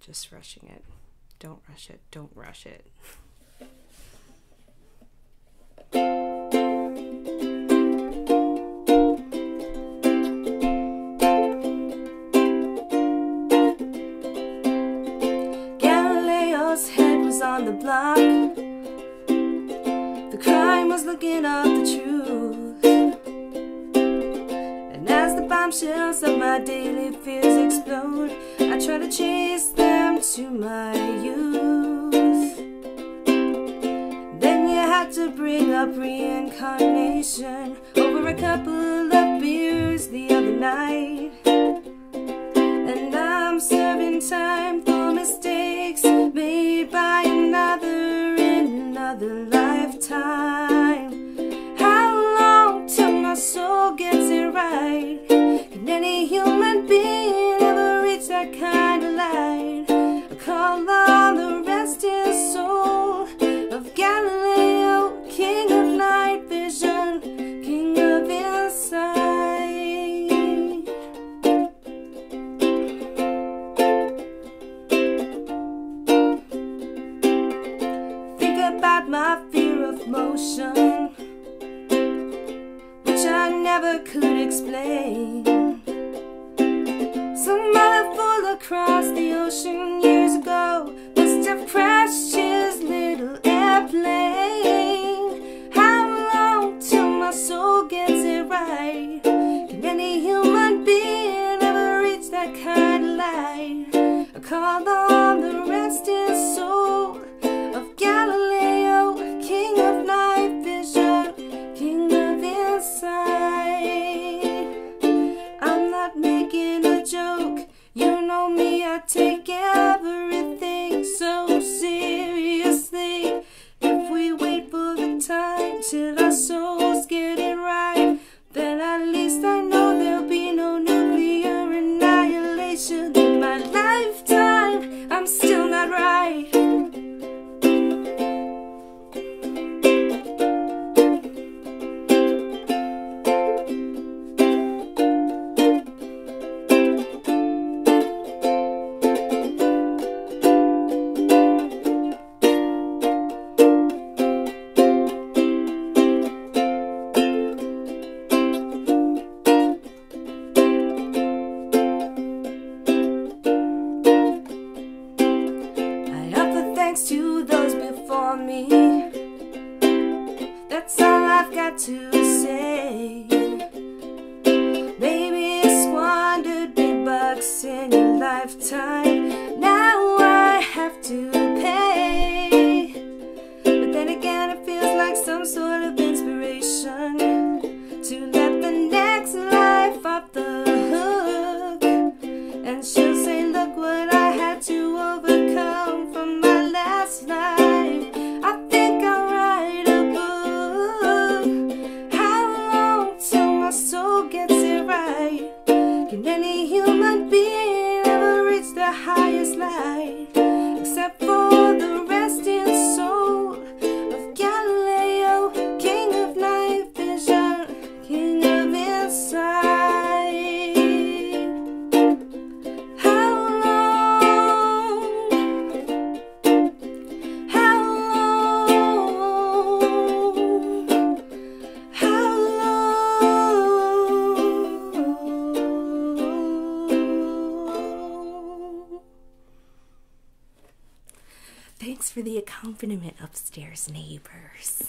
just rushing it. Don't rush it. Don't rush it. Galileo's head was on the block. The crime was looking up the truth. And as the bombshells of my daily fears explode, I try to chase them to my youth. Then you had to bring up reincarnation over a couple of beers the other night. And I'm serving time for mistakes made by another in another lifetime. How long till my soul gets it right? Can any human Call on the resting soul of Galileo, king of night vision, king of insight. Think about my fear of motion, which I never could explain. Across the ocean years ago must have crashed his little airplane. How long till my soul gets it right? Can any human being ever reach that kind of light? I call on got to say. Maybe you squandered big bucks in your lifetime. Now I have to pay. But then again, it feels like some sort of inspiration to let the next life off the hook. And she'll highest light? Thanks for the accompaniment, upstairs neighbors.